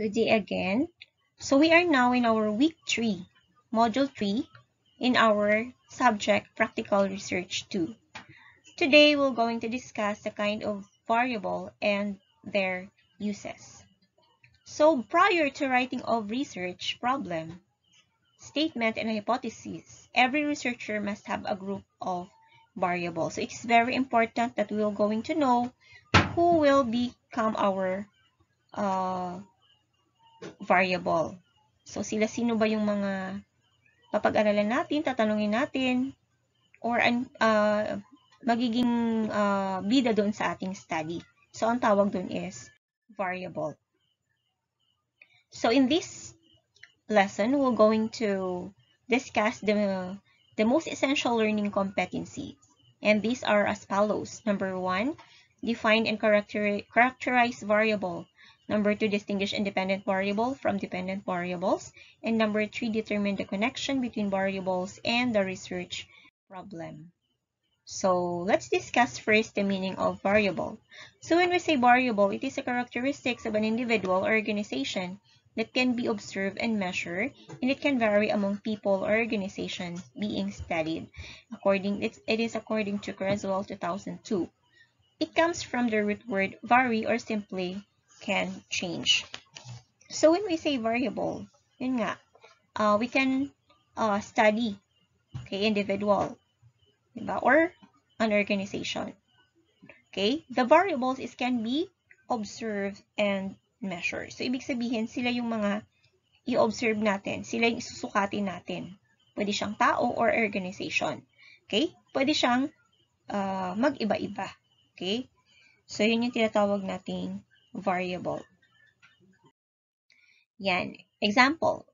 Good day again. So we are now in our week 3, module 3, in our subject practical research 2. Today we're going to discuss the kind of variable and their uses. So prior to writing of research problem, statement and hypothesis, every researcher must have a group of variables. So it's very important that we're going to know who will become our uh, variable. So, sila sino ba yung mga papag-aralan natin, tatanungin natin, or uh, magiging uh, bida doon sa ating study. So, ang tawag doon is variable. So, in this lesson, we're going to discuss the, the most essential learning competencies. And these are as follows. Number one, define and character characterize variable. Number two, distinguish independent variable from dependent variables. And number three, determine the connection between variables and the research problem. So let's discuss first the meaning of variable. So when we say variable, it is a characteristics of an individual or organization that can be observed and measured, and it can vary among people or organizations being studied. According, it is according to Creswell 2002. It comes from the root word vary or simply can change. So when we say variable, yun nga, uh, we can uh, study okay, individual diba? or an organization. Okay? The variables is can be observed and measured. So, ibig sabihin, sila yung mga i-observe natin. Sila yung susukatin natin. Pwede siyang tao or organization. Okay? Pwede siyang uh, mag-iba-iba. Okay? So, yun yung tinatawag nating variable. Yan. Example.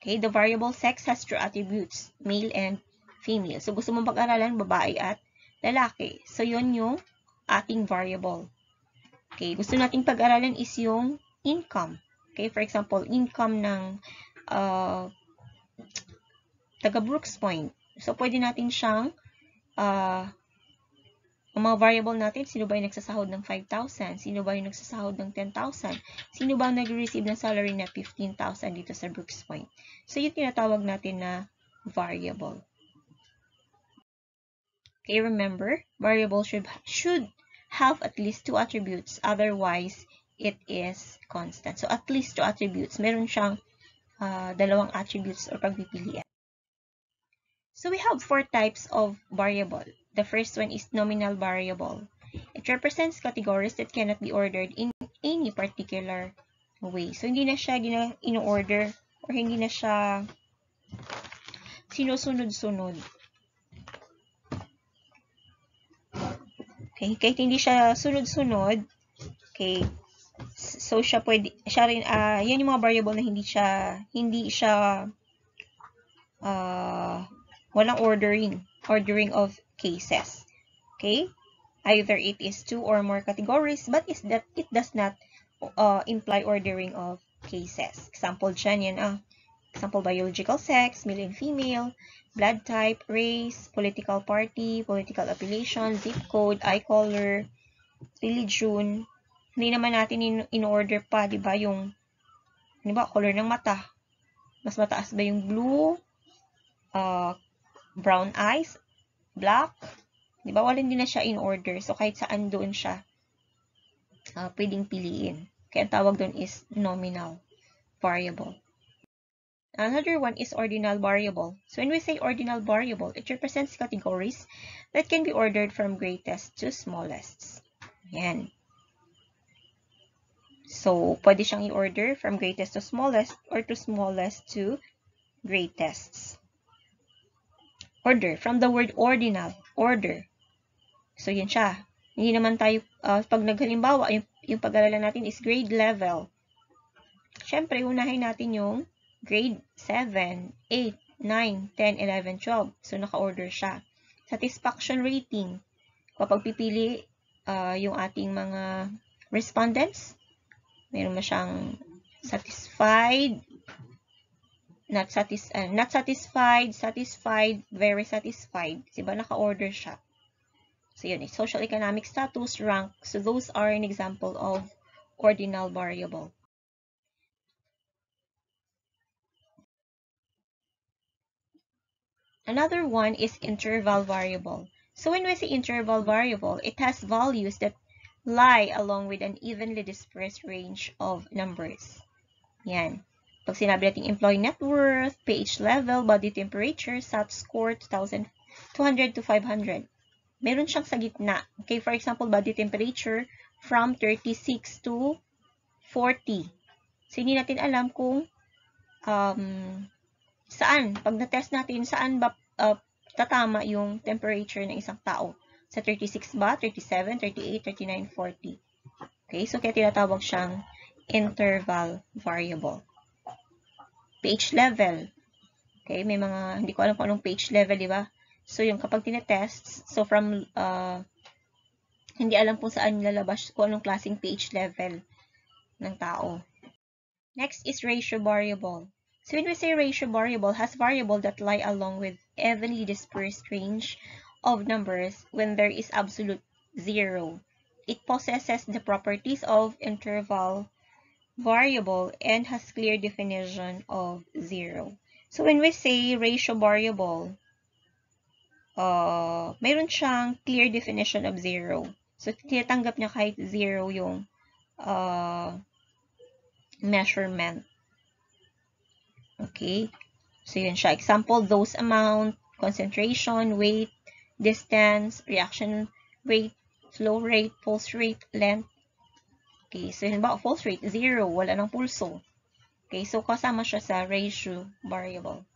Okay, the variable sex has two attributes, male and female. So, gusto mong pag-aralan babae at lalaki. So, yun yung ating variable. Okay, gusto nating pag-aralan is yung income. Okay, for example, income ng uh, taga Brooks Point. So, pwede natin siyang uh, ang mga variable natin, sino ba yung nagsasahod ng 5,000? Sino ba yung nagsasahod ng 10,000? Sino ba ang nag-receive ng salary na 15,000 dito sa Brooks Point? So, yung tinatawag natin na variable. Okay, remember, variable should, should have at least two attributes. Otherwise, it is constant. So, at least two attributes. Meron siyang uh, dalawang attributes or pagpipilian. So, we have four types of variable. The first one is nominal variable. It represents categories that cannot be ordered in any particular way. So, hindi na siya in-order or hindi na siya sinusunod-sunod. Okay, kahit hindi siya sunod-sunod, okay, so siya pwede, siya rin, uh, yan yung mga variable na hindi siya, hindi siya, uh, walang ordering, ordering of cases. Okay? Either it is two or more categories, but is that it does not uh, imply ordering of cases. Example dyan yan, ah. Example, biological sex, male and female, blood type, race, political party, political affiliation, zip code, eye color, religion. Hindi naman natin in, in order pa, di ba, yung, di ba, color ng mata. Mas mataas ba yung blue, uh, brown eyes, black. Di ba? Wala din na siya in order. So, kahit saan doon siya uh, pwedeng piliin. Kaya ang tawag doon is nominal variable. Another one is ordinal variable. So, when we say ordinal variable, it represents categories that can be ordered from greatest to smallest. Ayan. So, pwede siyang i-order from greatest to smallest or to smallest to greatest. Order. From the word ordinal. Order. So, yan siya. Hindi naman tayo, uh, pag naghalimbawa, yung, yung pag-aralan natin is grade level. Siyempre, unahin natin yung grade 7, 8, 9, 10, 11, 12. So, naka-order siya. Satisfaction rating. Kapag pipili uh, yung ating mga respondents, meron ba siyang satisfied, not, satis uh, not satisfied, satisfied, very satisfied. Kasi ba naka-order siya? So yun, eh. social economic status, rank. So those are an example of ordinal variable. Another one is interval variable. So when we say interval variable, it has values that lie along with an evenly dispersed range of numbers. Yan. Pag sinabi natin employee net worth, pH level, body temperature, SAT score, 2,200 to 500. Meron siyang sa gitna. Okay, for example, body temperature from 36 to 40. So, hindi natin alam kung um, saan, pag na-test natin, saan ba uh, tatama yung temperature ng isang tao. Sa 36 ba, 37, 38, 39, 40. Okay, so kaya tinatawag siyang interval variable. Page level. Okay, may mga, hindi ko alam kung anong page level, di ba? So, yung kapag tinetest, so from, uh, hindi alam kung saan lalabas, kung anong klaseng page level ng tao. Next is ratio variable. So when we say ratio variable, has variable that lie along with evenly dispersed range of numbers when there is absolute zero. It possesses the properties of interval variable and has clear definition of zero. So when we say ratio variable, uh, mayroon siyang clear definition of zero. So tinatanggap niya kahit zero yung uh, measurement. Okay? So, yun siya. Example, dose amount, concentration, weight, distance, reaction rate, flow rate, pulse rate, length. Okay, so ba, pulse rate, zero, wala ng pulso. Okay, so kasama siya sa ratio variable.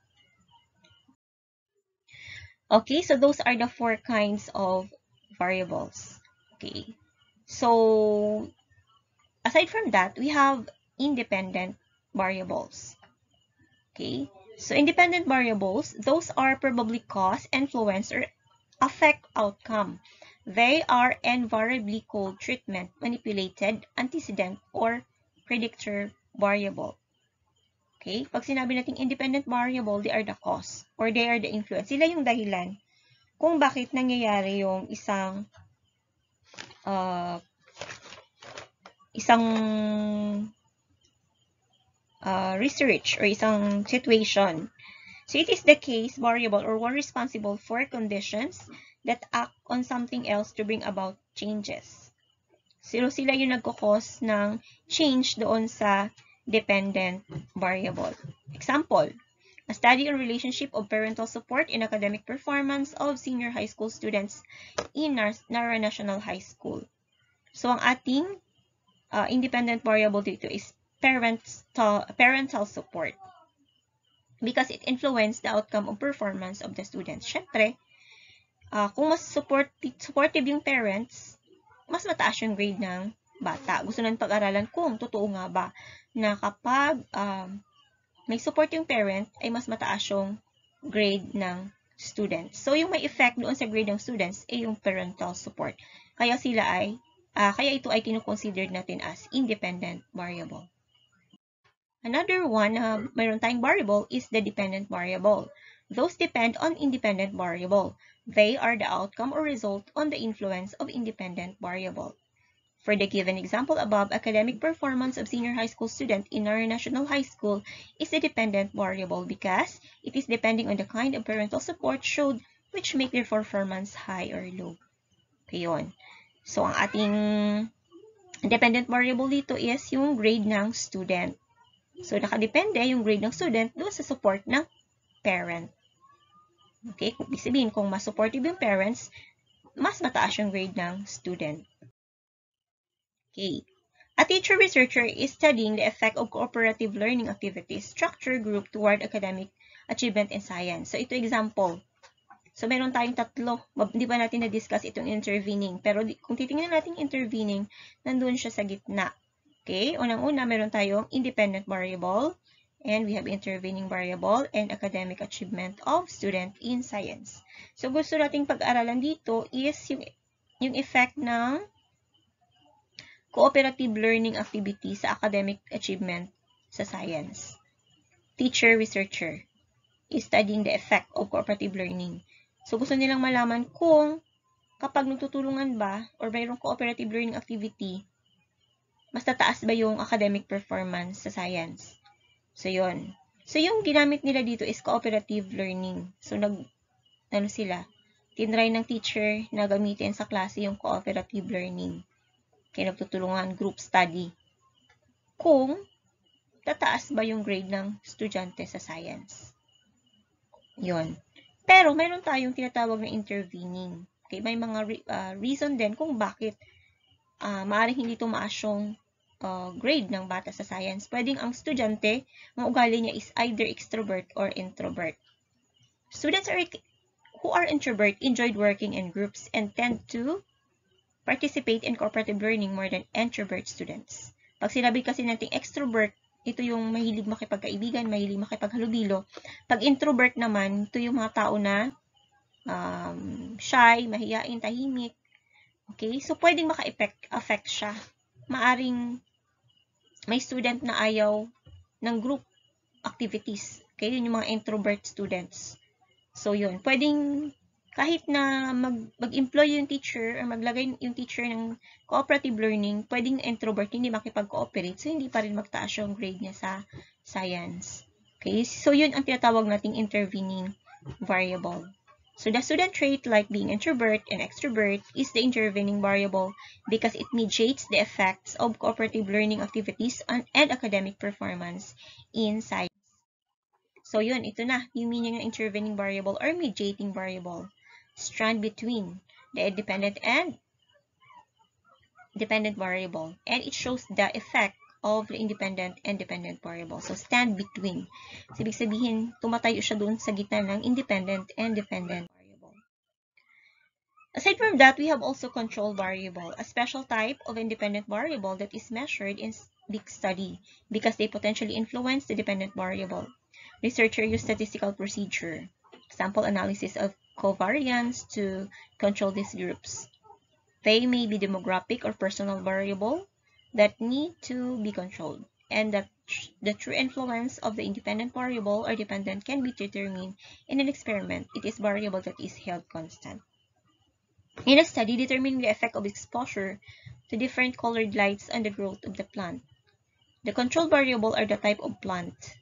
Okay, so those are the four kinds of variables. Okay, so aside from that, we have independent variables. Okay, so independent variables, those are probably cause, influence, or affect outcome. They are invariably called treatment, manipulated, antecedent, or predictor variable. Okay, pag sinabi natin independent variable, they are the cause or they are the influence. Sila yung dahilan kung bakit nangyayari yung isang uh, isang uh, research or isang situation. So it is the case variable or one responsible for conditions that act on something else to bring about changes. So sila yung nagkakos ng change doon sa dependent variable. Example, a study on relationship of parental support in academic performance of senior high school students in Nara National High School. So ang ating uh, independent variable dito is parental, parental support because it influenced the outcome of performance of the students. Siyempre, uh, kung mas support, supportive yung parents, mas mataas yung grade ng bata. Gusto nang pag-aralan kung totoo nga ba na kapag um, may support yung parent, ay mas mataas yung grade ng students. So, yung may effect doon sa grade ng students ay yung parental support. Kaya sila ay, uh, kaya ito ay kinukonsider natin as independent variable. Another one uh, mayroon tayong variable is the dependent variable. Those depend on independent variable. They are the outcome or result on the influence of independent variable. For the given example above, academic performance of senior high school student in our national high school is a dependent variable because it is depending on the kind of parental support showed which make their performance high or low. Okay, yun. So, ang ating dependent variable dito is yung grade ng student. So, nakadepende yung grade ng student doon sa support ng parent. Okay? Kung sabihin, kung mas supportive yung parents, mas mataas yung grade ng student. Okay. A teacher researcher is studying the effect of cooperative learning activities structure group toward academic achievement in science. So, ito example. So, meron tayong tatlo. Hindi pa natin na-discuss itong intervening. Pero kung titingnan natin intervening, nandun siya sa gitna. Okay, unang-una meron tayong independent variable and we have intervening variable and academic achievement of student in science. So gusto nating pag-aralan dito is yung, yung effect ng cooperative learning activity sa academic achievement sa science. Teacher, researcher is studying the effect of cooperative learning. So gusto nilang malaman kung kapag nagtutulungan ba or mayroong cooperative learning activity, mas tataas ba yung academic performance sa science. So, yun. So, yung ginamit nila dito is cooperative learning. So, nag, ano sila, tinry ng teacher na gamitin sa klase yung cooperative learning. Kaya nagtutulungan group study. Kung tataas ba yung grade ng estudyante sa science. Yon. Pero mayroon tayong tinatawag na intervening. Okay, may mga re uh, reason din kung bakit uh, maaaring hindi tumaas yung uh, grade ng bata sa science. Pwedeng ang estudyante, ang ugali niya is either extrovert or introvert. Students are who are introvert enjoyed working in groups and tend to participate in cooperative learning more than introvert students. Pag sinabi kasi natin extrovert, ito yung mahilig makipagkaibigan, mahilig makipaghalubilo. Pag introvert naman, ito yung mga tao na um, shy, mahiyain, tahimik. Okay? So, pwedeng maka-affect affect siya. Maaring may student na ayaw ng group activities. Okay? Yun yung mga introvert students. So, yun. Pwedeng kahit na mag, mag-employ yung teacher or maglagay yung teacher ng cooperative learning, pwedeng introvert, hindi makipag-cooperate. So, hindi pa rin magtaas yung grade niya sa science. Okay? So, yun ang tinatawag nating intervening variable. So, the student trait like being introvert and extrovert is the intervening variable because it mediates the effects of cooperative learning activities and academic performance in science. So, yun, ito na, yung meaning ng intervening variable or mediating variable. Strand between the independent and dependent variable. And it shows the effect of the independent and dependent variable. So, stand between. So, ibig sabihin, tumatayo siya doon sa gitna ng independent and dependent variable. Aside from that, we have also control variable, a special type of independent variable that is measured in big study because they potentially influence the dependent variable. Researcher use statistical procedure, sample analysis of covariance to control these groups. They may be demographic or personal variable that need to be controlled, and that the true influence of the independent variable or dependent can be determined in an experiment. It is variable that is held constant. In a study, determining the effect of exposure to different colored lights on the growth of the plant. The control variable are the type of plant,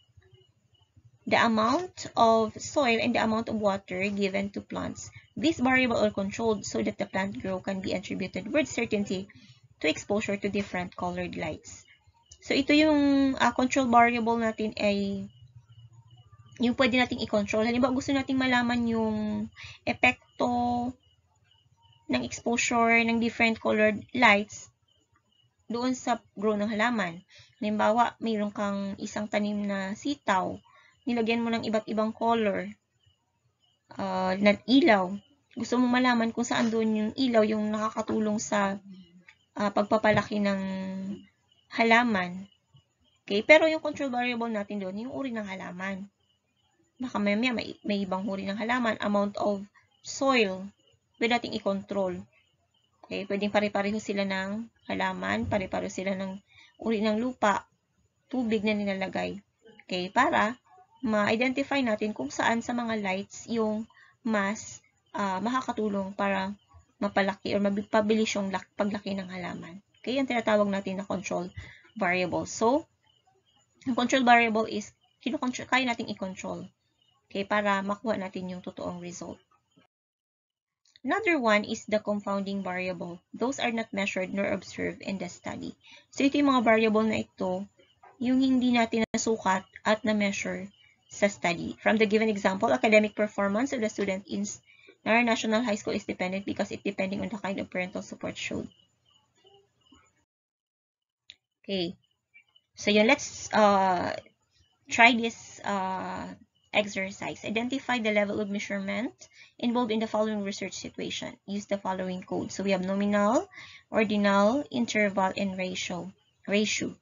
the amount of soil and the amount of water given to plants. These variables are controlled so that the plant growth can be attributed with certainty to exposure to different colored lights. So, ito yung uh, control variable natin ay yung pwede nating i-control. Halimbawa, gusto nating malaman yung epekto ng exposure ng different colored lights doon sa grow ng halaman. Halimbawa, mayroon kang isang tanim na sitaw nilagyan mo ng iba't ibang color uh, na ilaw. Gusto mo malaman kung saan doon yung ilaw yung nakakatulong sa uh, pagpapalaki ng halaman. Okay? Pero yung control variable natin doon, yung uri ng halaman. Baka may, may, may ibang uri ng halaman, amount of soil, pwede natin i-control. Okay? Pwedeng pare-pareho sila ng halaman, pare-pareho sila ng uri ng lupa, tubig na nilalagay. Okay? Para ma-identify natin kung saan sa mga lights yung mas uh, makakatulong para mapalaki or mapabilis yung paglaki ng halaman. Okay, yung tinatawag natin na control variable. So, ang control variable is kino-control, kaya nating i-control. Okay, para makuha natin yung totoong result. Another one is the confounding variable. Those are not measured nor observed in the study. So, ito yung mga variable na ito, yung hindi natin nasukat at na-measure sa study. From the given example, academic performance of the student in Nara National High School is dependent because it depending on the kind of parental support showed. Okay. So yun, let's uh, try this uh, exercise. Identify the level of measurement involved in the following research situation. Use the following code. So we have nominal, ordinal, interval, and ratio. Ratio.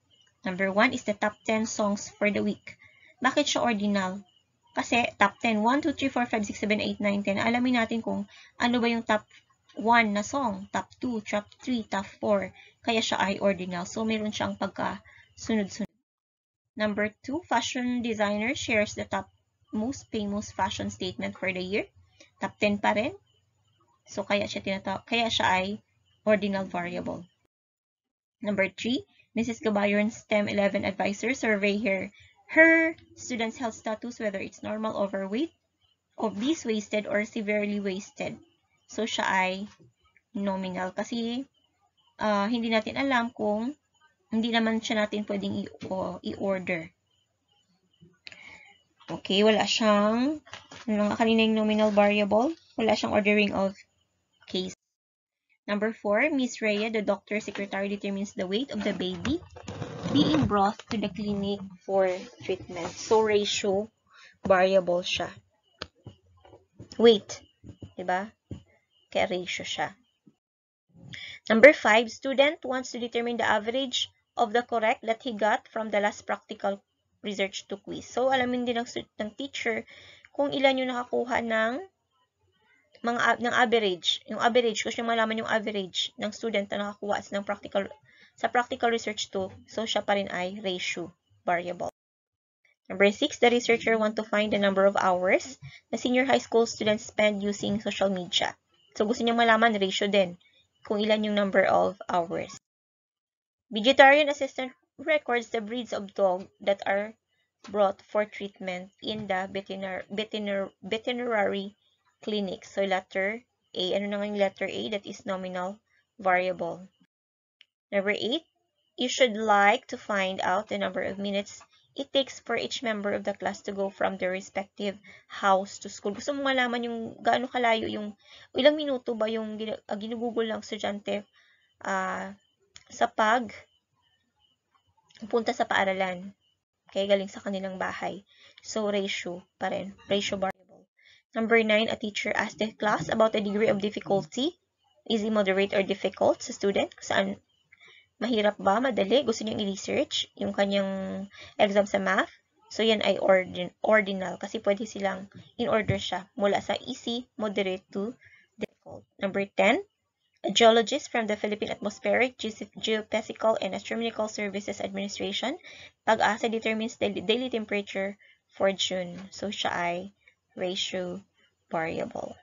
Number one is the top 10 songs for the week. Bakit siya ordinal? Kasi top 10, 1, 2, 3, 4, 5, 6, 7, 8, 9, 10. Alamin natin kung ano ba yung top 1 na song, top 2, top 3, top 4. Kaya siya ay ordinal. So, meron siyang pagka-sunod-sunod. Number 2, fashion designer shares the top most famous fashion statement for the year. Top 10 pa rin. So, kaya siya, tinatawag, kaya siya ay ordinal variable. Number 3, Mrs. Gabayon STEM 11 advisor survey her her students' health status, whether it's normal, overweight, obese, wasted, or severely wasted. So, siya ay nominal. Kasi, uh, hindi natin alam kung hindi naman siya natin pwedeng i-order. Okay, wala siyang, ano nga kanina yung nominal variable, wala siyang ordering of case. Number four, Miss Rhea, the doctor secretary determines the weight of the baby being brought to the clinic for treatment. So, ratio variable siya. Weight. Diba? Kaya ratio siya. Number five, student wants to determine the average of the correct that he got from the last practical research to quiz. So, alamin din ng, ng teacher kung ilan yung nakakuha ng mga ng average. Yung average, nyo malaman yung average ng student na nakakuha ng practical, sa practical research to. So, siya pa rin ay ratio variable. Number 6, the researcher want to find the number of hours na senior high school students spend using social media. So, gusto niya malaman ratio din kung ilan yung number of hours. Vegetarian assistant records the breeds of dog that are brought for treatment in the veterinar veterinar veterinary clinic. So, letter A. Ano na yung letter A? That is nominal variable. Number 8. You should like to find out the number of minutes it takes for each member of the class to go from their respective house to school. Gusto mo malaman yung gaano kalayo yung, ilang minuto ba yung ginugugol ng estudyante uh, sa pag punta sa paaralan. Okay, galing sa kanilang bahay. So, ratio pa rin. Ratio variable. Number 9, a teacher asked the class about the degree of difficulty. Easy, moderate, or difficult sa student. Saan mahirap ba, madali? Gusto niyong i-research yung kanyang exam sa math. So, yan ay ordin ordinal kasi pwede silang in order siya mula sa easy, moderate to difficult. Number 10, a geologist from the Philippine Atmospheric, Geophysical, and Astronomical Services Administration, pag-asa determines the daily temperature for June. So, siya ay ratio variable.